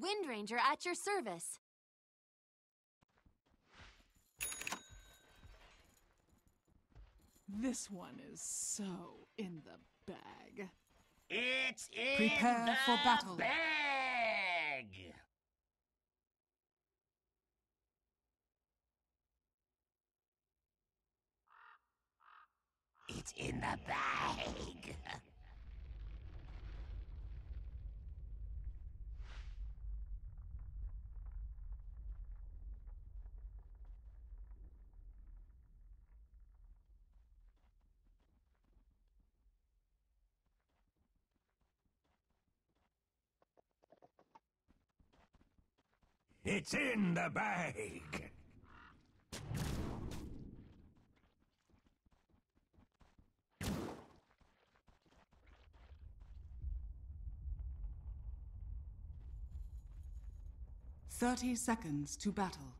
Windranger at your service. This one is so in the bag. It's in Prepare the for battle. bag. It's in the bag. It's in the bag. Thirty seconds to battle.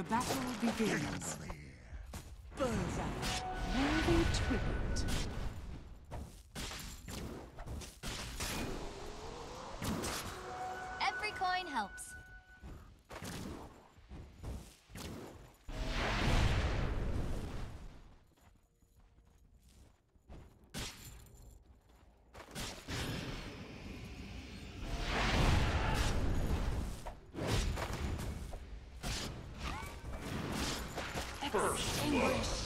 The battle begins. Bullseye. Worthy tribute. Extinguished. See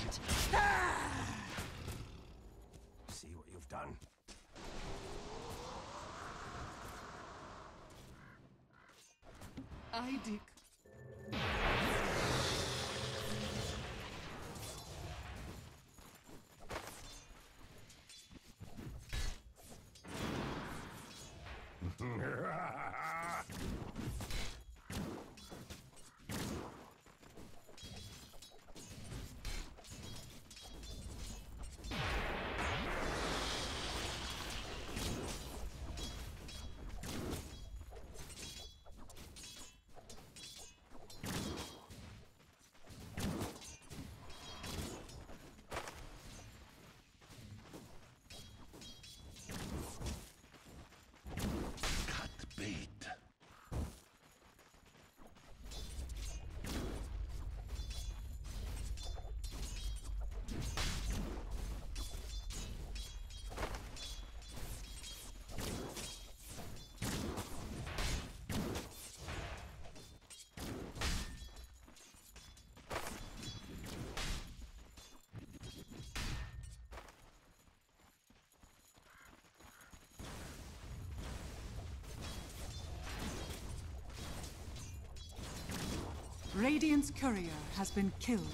Radiant's courier has been killed.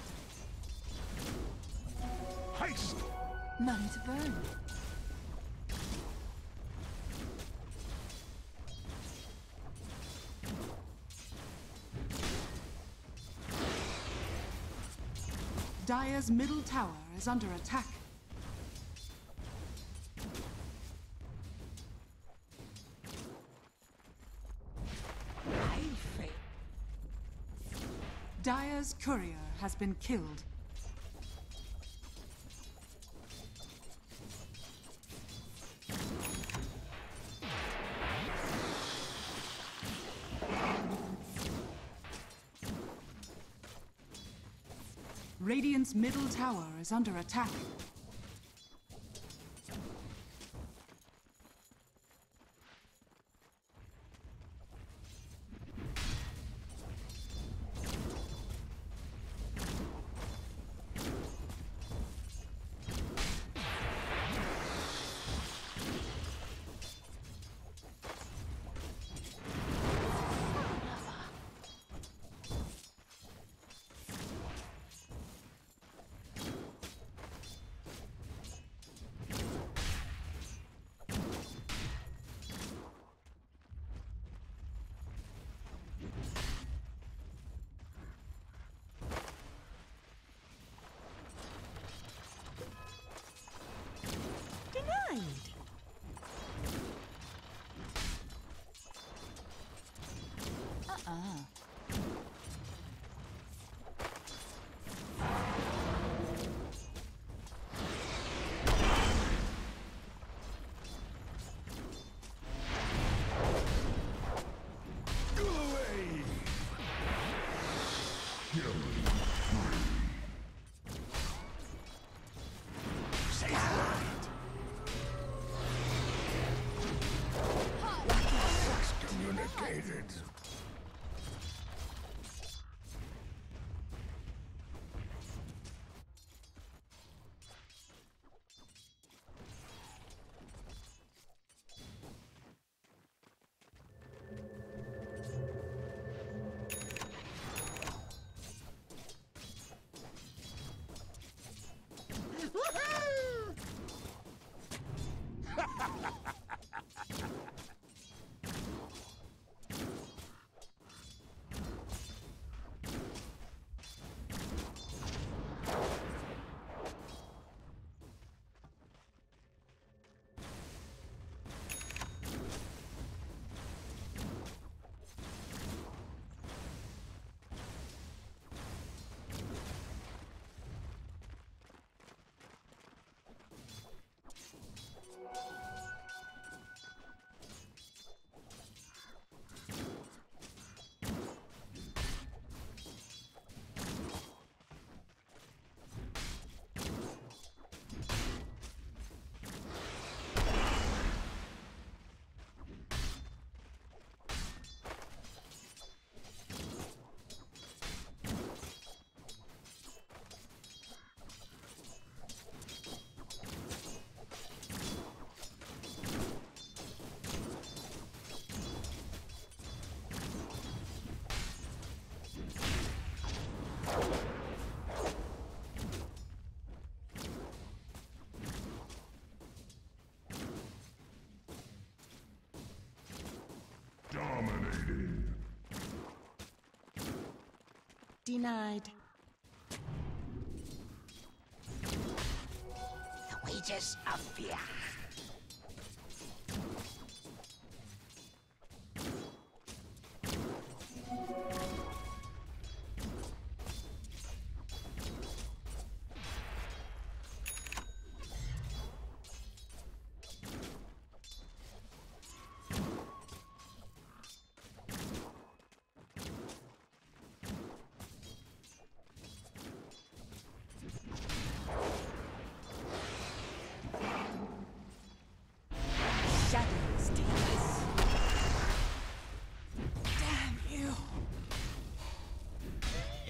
Heist! Money to burn. Dire's middle tower is under attack. Courier has been killed. Radiant's middle tower is under attack. Denied. The wages of fear.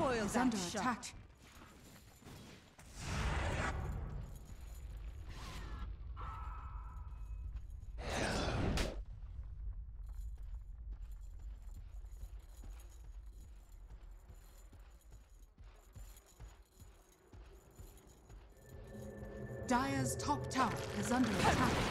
Spoil is under shot. attack. Dire's top tower is under attack.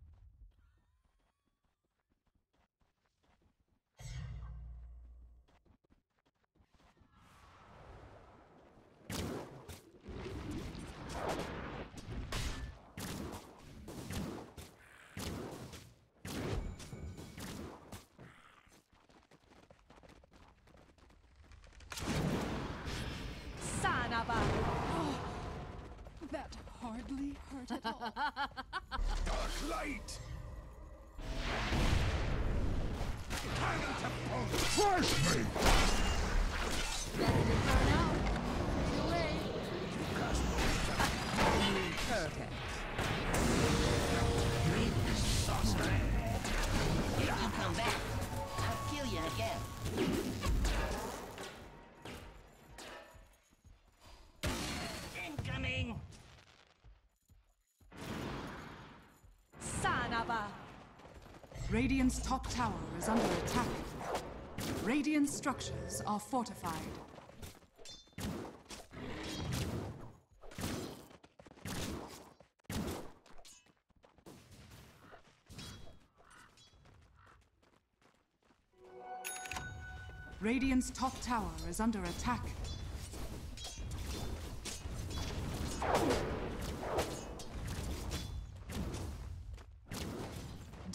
Hardly hurt at all. Dark light. Time to. Fresh meat. Better to burn out. Late. Perfect. Radiant's top tower is under attack. Radiant structures are fortified. Radiant's top tower is under attack.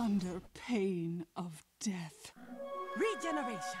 Under pain of death. Regeneration.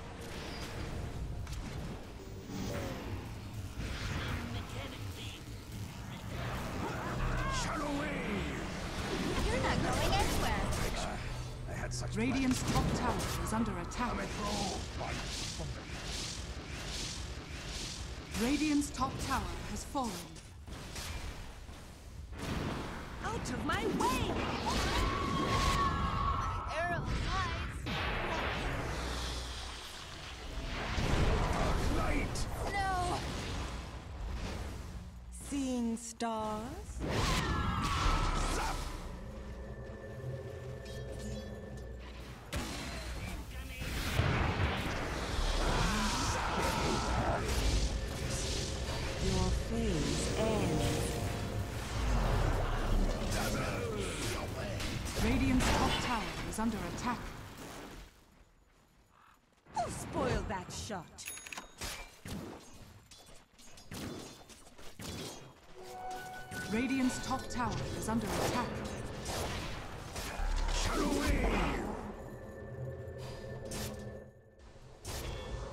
Is under attack. Radiant's top tower has fallen. Out of my way! Shot? Radiant's top tower is under attack.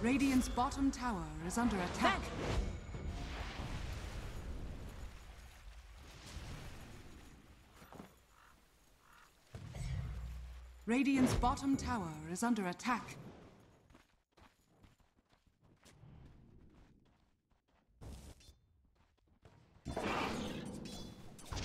Radiant's bottom tower is under attack. Radiant's bottom tower is under attack.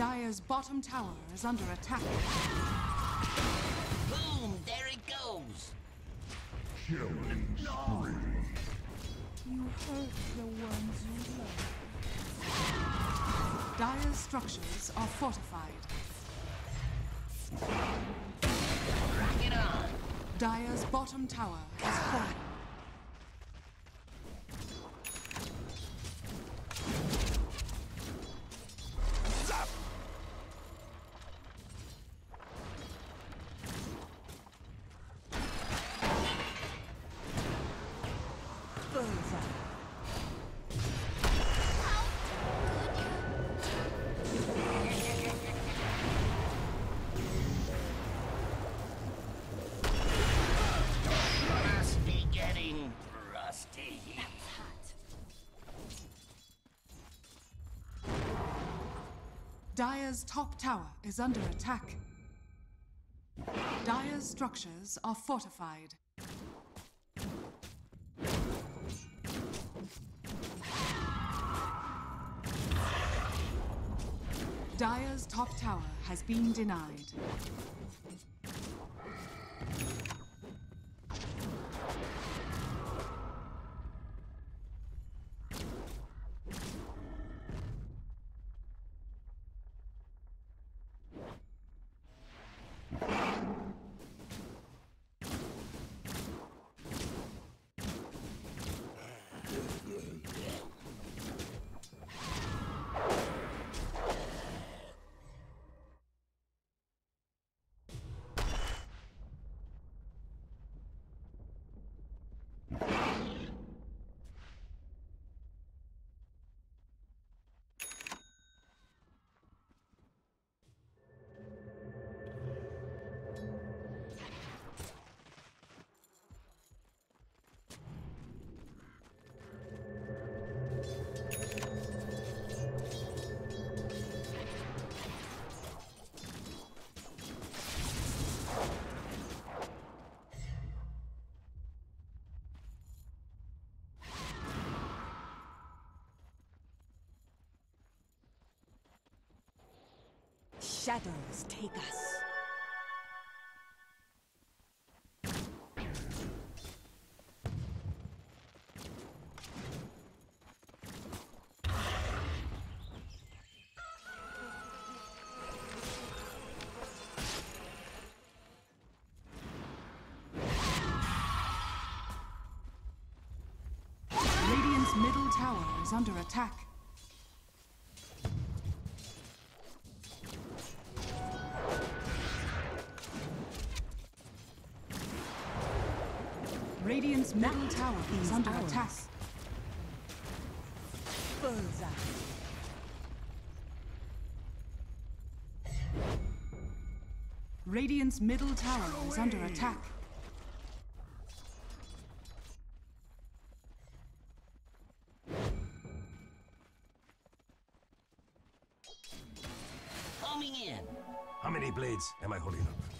Dire's bottom tower is under attack. Boom, there it goes. Killing spree! You hurt the ones you love. Dire's structures are fortified. Get on. Dire's bottom tower is fallen. Dire's top tower is under attack. Dire's structures are fortified. Dire's top tower has been denied. Shadows take us. Middle tower is under ours. attack. Bullseye. Radiant's middle tower is under attack. Coming in. How many blades am I holding up?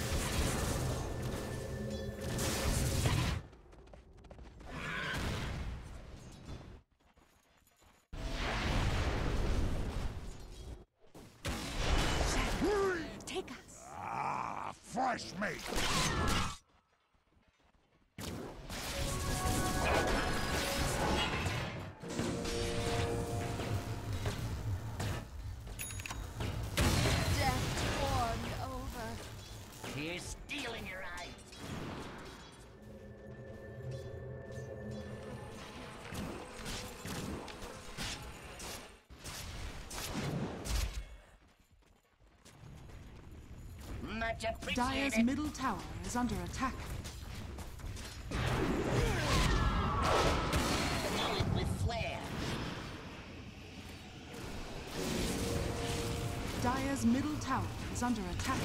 much appreciated. Dire's middle tower is under attack. With flair. Dire's middle tower is under attack.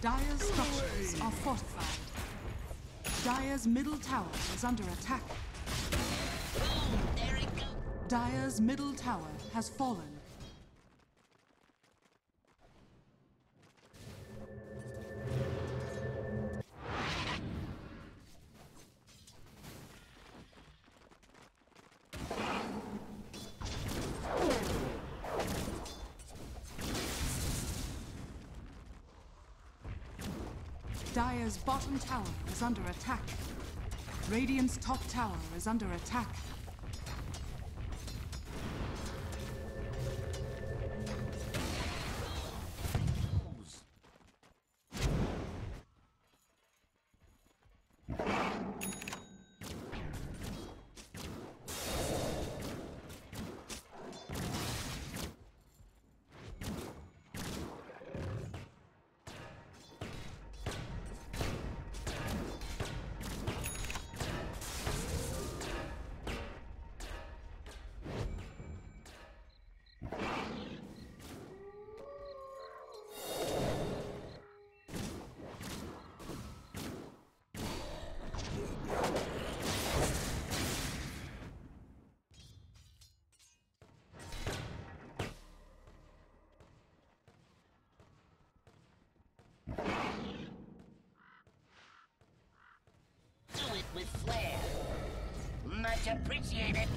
Dire's structures are fortified. Dire's middle tower is under attack. Dire's middle tower has fallen. Dire's bottom tower is under attack. Radiant's top tower is under attack. Appreciated.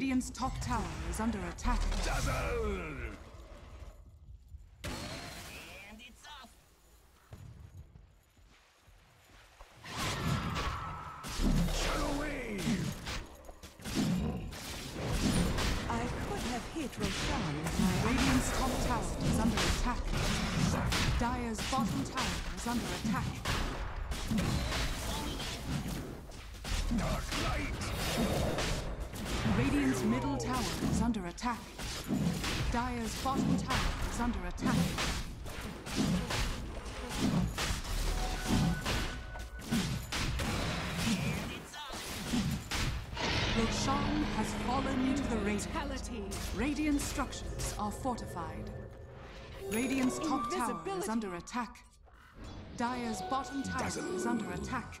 Radiant's top tower is under attack. Dazzle! And it's off. Shadow wave! I could have hit Roshan with my Radiant's top tower is under attack. Dire's bottom tower is under attack. Dark light! Radiant's middle tower is under attack. Dire's bottom tower is under attack. Roshan has fallen to the Radiant. fatality. Radiant structures are fortified. Radiant's top tower is under attack. Dire's bottom tower is under attack.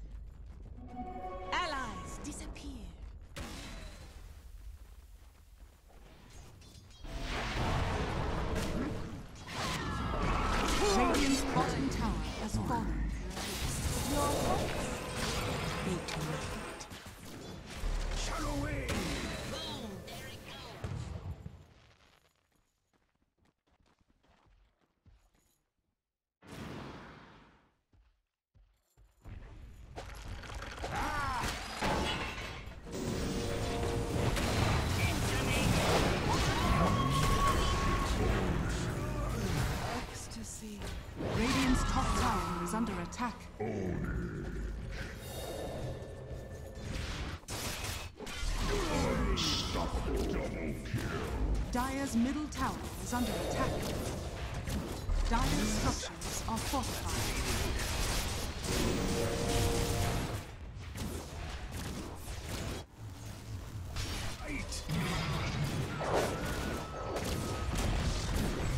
Dire's middle tower is under attack. Dire's structures are fortified. Light.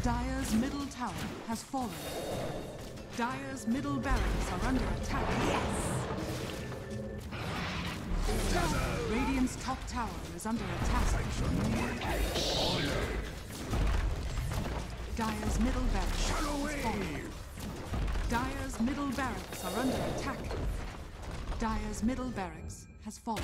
Dire's middle tower has fallen. Dire's middle barracks are under attack. Yes! Radiant's top tower is under attack. Dire's middle barracks has fallen. Dire's middle barracks are under attack. Dire's middle barracks has fallen.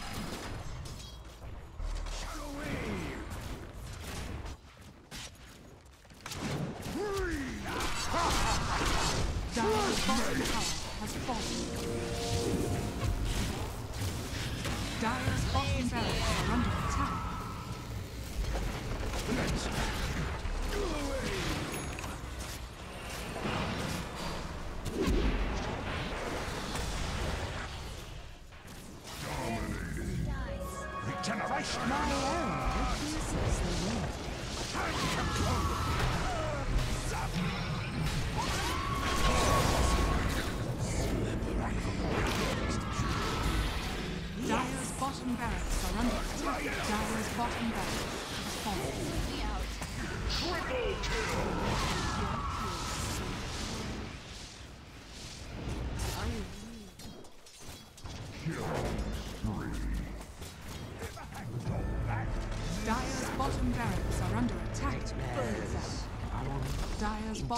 You.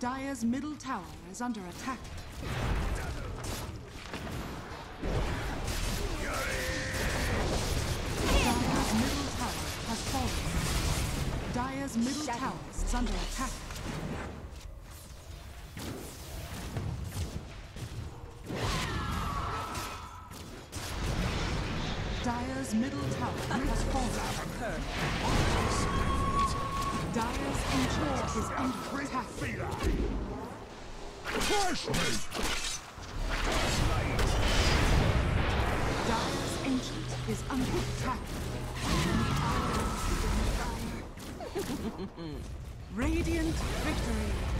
Dire's middle tower is under attack. Dire's middle tower has fallen. Dire's middle tower is under attack. Push me. Dire's ancient is under attack. Radiant victory.